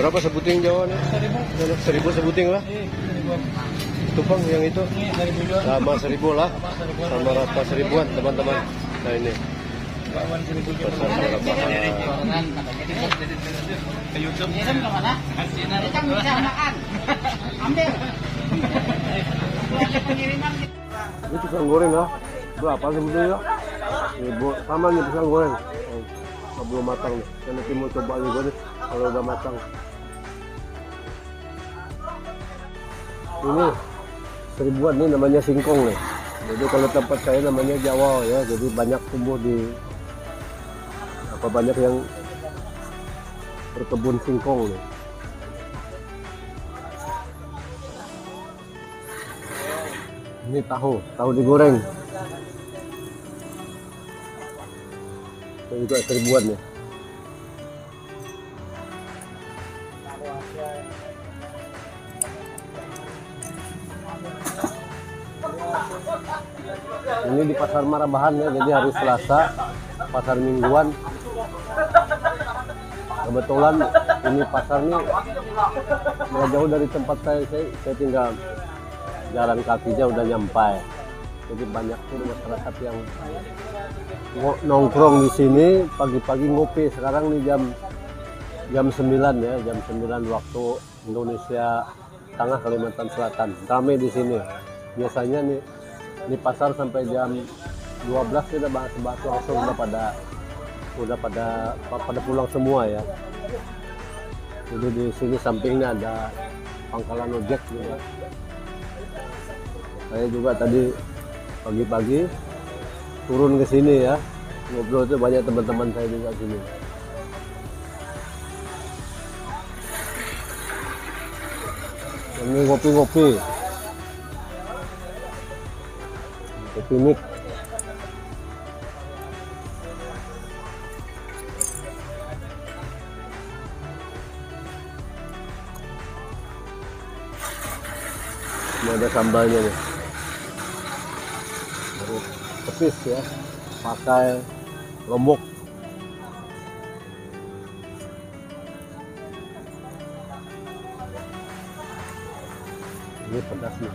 Berapa sebuting Jawa nih? Seribu. Seribu sebuting lah. Iya, seribu. Itu bang yang itu seribu juga. sama seribu lah. Sama rata seribuan teman-teman. Nah ini Kawan seribu juga. pasar Marabahan. Ke YouTube. Kirim ke mana? Kita bisa makan. Ambil. Lagi pengiriman gitu. Ini pisang goreng lah. Berapa sebetulnya? Seribu. Sama nih pisang goreng. Belum matang nih. Saya nanti mau coba juga nih kalau udah matang. Ini seribuan nih namanya singkong nih. Jadi kalau tempat saya namanya Jawa ya. Jadi banyak tumbuh di apa banyak yang berkebun singkong nih. Ini tahu, tahu digoreng. Ini juga seribuan ya. Ini di pasar Marabahan ya, jadi hari Selasa, pasar mingguan. Kebetulan ini pasar nih nggak jauh dari tempat saya, saya, saya tinggal jalan kakinya udah nyampai. Jadi banyak tuh masyarakat yang nongkrong di sini pagi-pagi ngopi. Sekarang nih jam jam 9 ya, jam 9 waktu Indonesia Tengah Kalimantan Selatan. Ramai di sini. Biasanya nih di pasar sampai jam 12 kita bahas-bahas langsung udah pada udah pada pada pulang semua ya. Jadi di sini sampingnya ada pangkalan ojek juga. Saya juga tadi pagi-pagi turun ke sini ya. Ngobrol itu banyak teman-teman saya juga sini. Ini ngopi-ngopi. Kopi mik. Ada sambalnya nih. Petis ya. Pakai lombok. Ini pedas nih.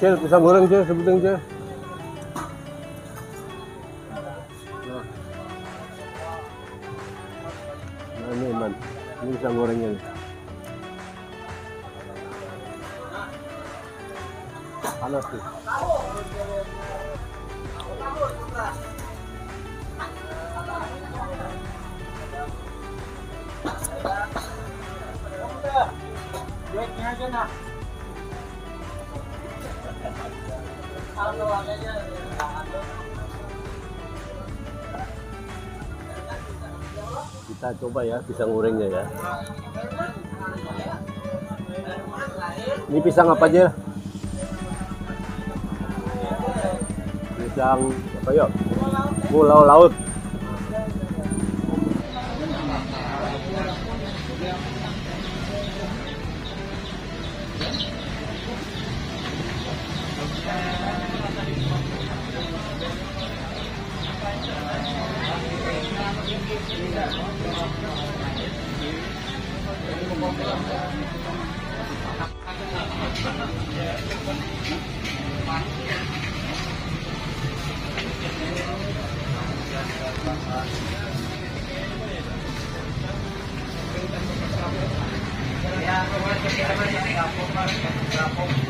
Cil, pisang goreng cil, sebutin cil. Nah. Ini man, ini gorengnya. Panas nah. Kita coba ya pisang gorengnya ya. Ini pisang apa aja? Pisang apa yuk? Pulau laut. Kaya, kung ano siya naman, nakapok, parang.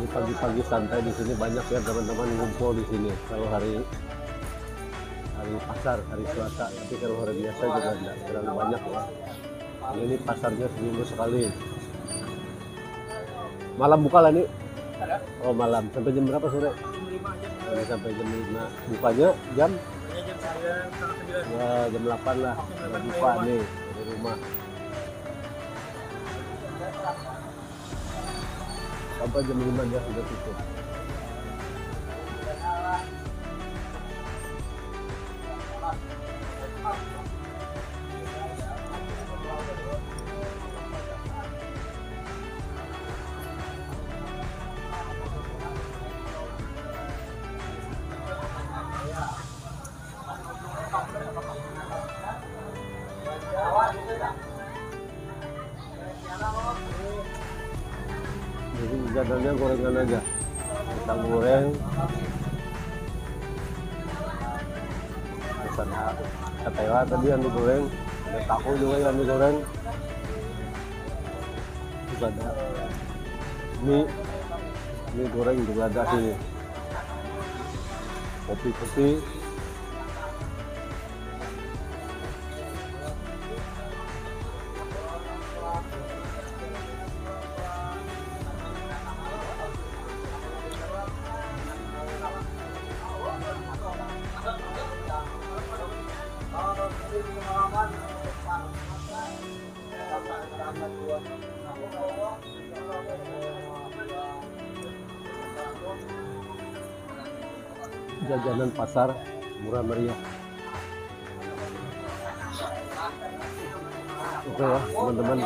Ini pagi-pagi santai di sini banyak ya teman-teman ngumpul di sini. Kalau hari hari pasar, hari Selasa, tapi kalau hari biasa juga tidak terlalu banyak ya. Ini pasarnya seminggu sekali. Malam buka lah nih. Oh malam sampai jam berapa sore? Ini sampai jam 5. Bukanya jam ya jam 8 lah. Buka nih dari rumah. Sampai jam 5 dia sudah tutup. Jadi gorengan aja. Kita goreng. Pesan ketela tadi yang digoreng. Ada tahu juga yang digoreng. Terus ada mie. Mie goreng juga ada sini. Kopi putih. Jajanan pasar murah meriah. Oke ya teman-teman.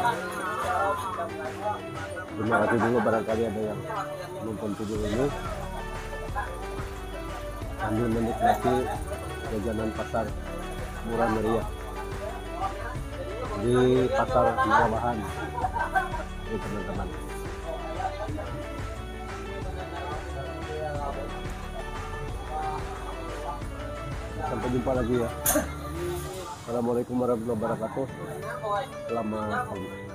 Terima kasih dulu barangkali ada yang nonton video ini. Sambil menikmati jajanan pasar murah meriah di pasar Murabahan. Ini teman-teman. Sampai jumpa lagi ya. Assalamualaikum warahmatullahi wabarakatuh. Selamat pagi.